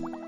you